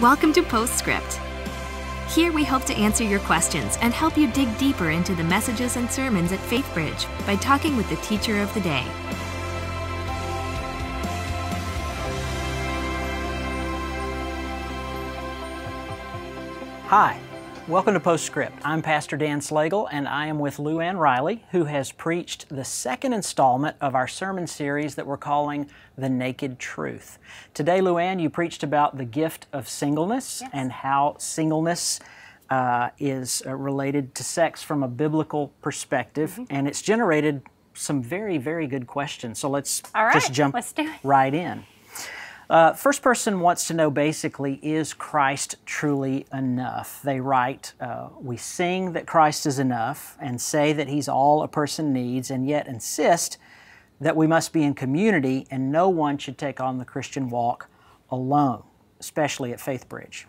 Welcome to Postscript. Here we hope to answer your questions and help you dig deeper into the messages and sermons at FaithBridge by talking with the teacher of the day. Hi, welcome to Postscript. I'm Pastor Dan Slagle, and I am with Lou Ann Riley, who has preached the second installment of our sermon series that we're calling The Naked Truth. Today, Lou Ann, you preached about the gift of singleness Yes. and how singleness uh, is uh, related to sex from a biblical perspective, Mm-hmm. and it's generated some very, very good questions. So let's right, just jump let's right in. Uh, first person wants to know basically, is Christ truly enough? They write, uh, We sing that Christ is enough and say that He's all a person needs, and yet insist that we must be in community and no one should take on the Christian walk alone, especially at FaithBridge.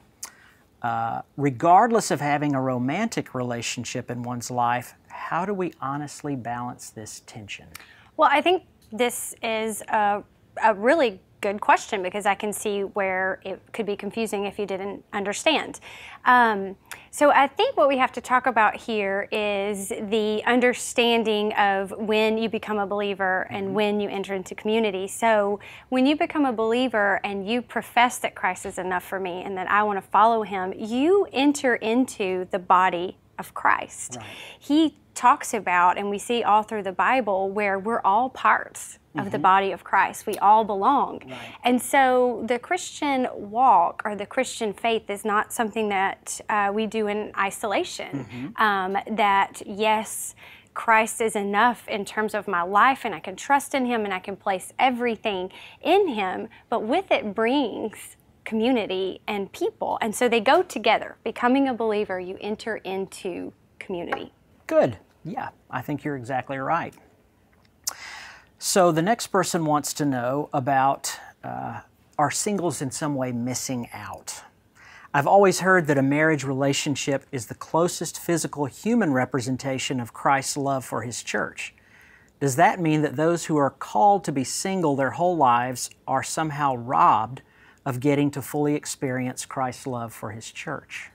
Uh, regardless of having a romantic relationship in one's life, how do we honestly balance this tension? Well, I think this is a, a really good question because I can see where it could be confusing if you didn't understand. Um, so I think what we have to talk about here is the understanding of when you become a believer and when you enter into community. So when you become a believer and you profess that Christ is enough for me and that I want to follow him, you enter into the body of Christ. He talks about, and we see all through the Bible, where we're all parts of the body of Christ. We all belong. And so the Christian walk or the Christian faith is not something that uh, we do in isolation. Um, that, yes, Christ is enough in terms of my life, and I can trust in Him and I can place everything in Him, but with it brings community and people. And so they go together. Becoming a believer, you enter into community. Good. Yeah, I think you're exactly right. So the next person wants to know about uh, are singles in some way missing out? I've always heard that a marriage relationship is the closest physical human representation of Christ's love for his church. Does that mean that those who are called to be single their whole lives are somehow robbed of getting to fully experience Christ's love for his church?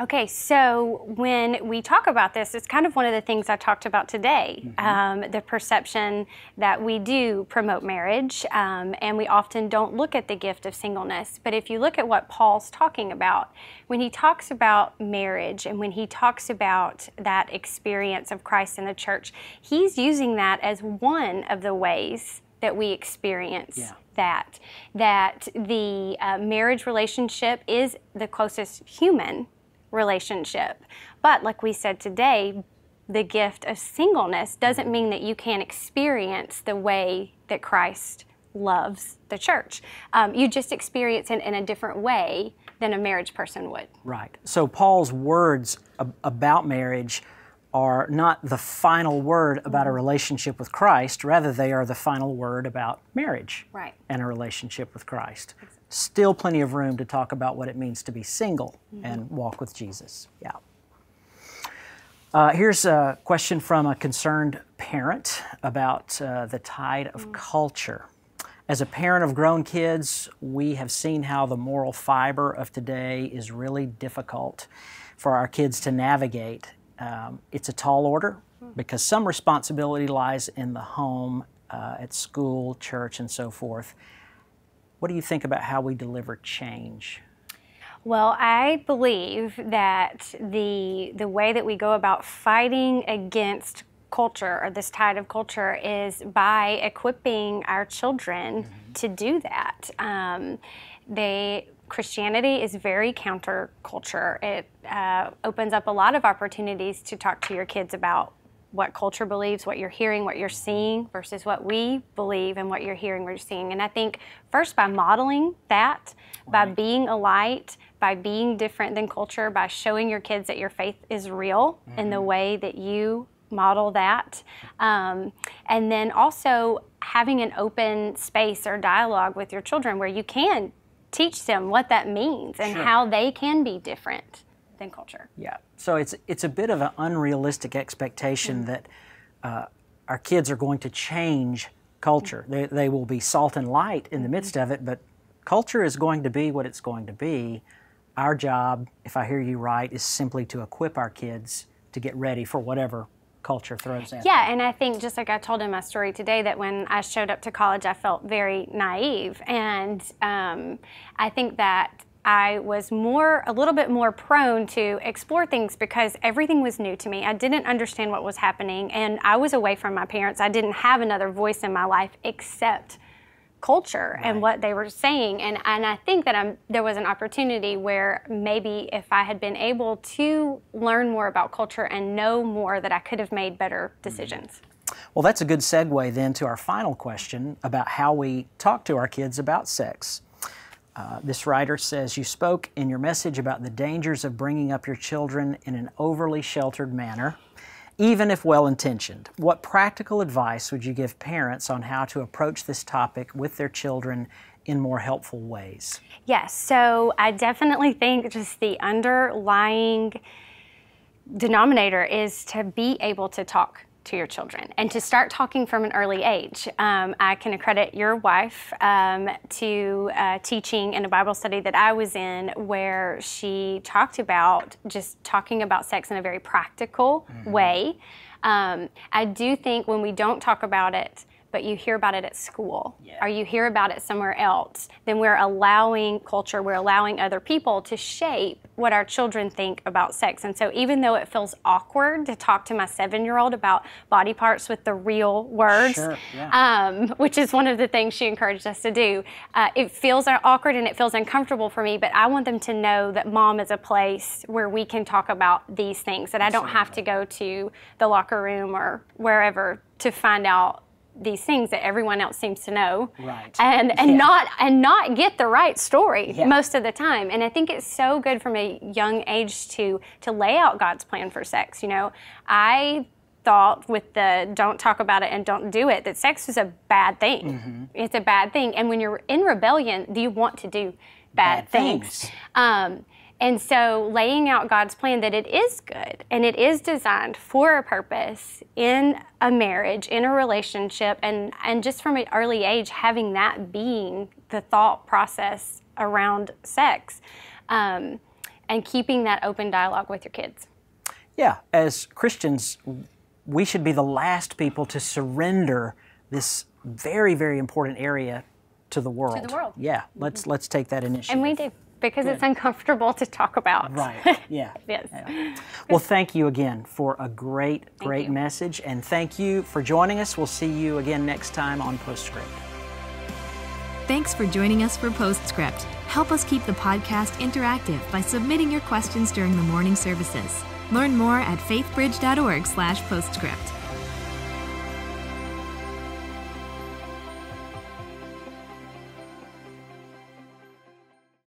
Okay, so when we talk about this, it's kind of one of the things I talked about today um, the perception that we do promote marriage, um, and we often don't look at the gift of singleness. But if you look at what Paul's talking about, when he talks about marriage and when he talks about that experience of Christ in the church, he's using that as one of the ways that we experience Yeah. that that the uh, marriage relationship is the closest human relationship. But like we said today the gift of singleness doesn't mean that you can't experience the way that christ loves the church. Um, you just experience it in a different way than a marriage person would. Right. So Paul's words ab- about marriage are not the final word about a relationship with Christ, rather, they are the final word about marriage Right. and a relationship with Christ. Still plenty of room to talk about what it means to be single and walk with Jesus. Yeah. Uh, here's a question from a concerned parent about uh, the tide of culture. As a parent of grown kids, we have seen how the moral fiber of today is really difficult for our kids to navigate. Um, it's a tall order because some responsibility lies in the home, uh, at school, church, and so forth. What do you think about how we deliver change? Well, I believe that the the way that we go about fighting against culture or this tide of culture is by equipping our children to do that. Um, they Christianity is very counterculture. It uh, opens up a lot of opportunities to talk to your kids about what culture believes, what you're hearing, what you're seeing, versus what we believe and what you're hearing, what you're seeing. And I think first by modeling that, by being a light, by being different than culture, by showing your kids that your faith is real in the way that you model that. Um, and then also having an open space or dialogue with your children where you can teach them what that means and Sure. how they can be different than culture. Yeah. So it's it's a bit of an unrealistic expectation that uh, our kids are going to change culture. They, they will be salt and light in the midst of it, but culture is going to be what it's going to be. our job, if I hear you right, is simply to equip our kids to get ready for whatever culture throws at Yeah, and I think just like I told in my story today, that when I showed up to college, I felt very naive, and um, I think that I was more, a little bit more prone to explore things because everything was new to me. I didn't understand what was happening, and I was away from my parents. I didn't have another voice in my life except culture and what they were saying and and I think that I'm there was an opportunity where maybe if I had been able to learn more about culture and know more that I could have made better decisions. Well, that's a good segue then to our final question about how we talk to our kids about sex. Uh, this writer says, You spoke in your message about the dangers of bringing up your children in an overly sheltered manner, even if well intentioned. What practical advice would you give parents on how to approach this topic with their children in more helpful ways? Yes, so I definitely think just the underlying denominator is to be able to talk to your children and to start talking from an early age. Um, I can accredit your wife um, to uh, teaching in a Bible study that I was in where she talked about just talking about sex in a very practical way. Um, I do think when we don't talk about it, but you hear about it at school Yeah. or you hear about it somewhere else, then we're allowing culture, we're allowing other people to shape what our children think about sex. And so even though it feels awkward to talk to my seven year old about body parts with the real words, Sure, yeah. um, which is one of the things she encouraged us to do, uh, it feels awkward and it feels uncomfortable for me, but I want them to know that mom is a place where we can talk about these things, that I don't have to go to the locker room or wherever to find out these things that everyone else seems to know Right. and and Yeah. not and not get the right story Yeah. most of the time and i think it's so good from a young age to to lay out god's plan for sex you know i thought with the don't talk about it and don't do it that sex was a bad thing Mm-hmm. it's a bad thing and when you're in rebellion do you want to do bad, Bad things, things. Um, and so laying out God's plan that it is good and it is designed for a purpose in a marriage, in a relationship, and, and just from an early age, having that being the thought process around sex um, and keeping that open dialogue with your kids. Yeah, as Christians, we should be the last people to surrender this very, very important area to the world. To the world. Yeah, let's let's take that initiative. And we do because it's uncomfortable to talk about. Right. Yeah. Yes. Well, thank you again for a great, great message, and thank you for joining us. We'll see you again next time on Postscript. Thanks for joining us for Postscript. Help us keep the podcast interactive by submitting your questions during the morning services. Learn more at faithbridge.org/postscript.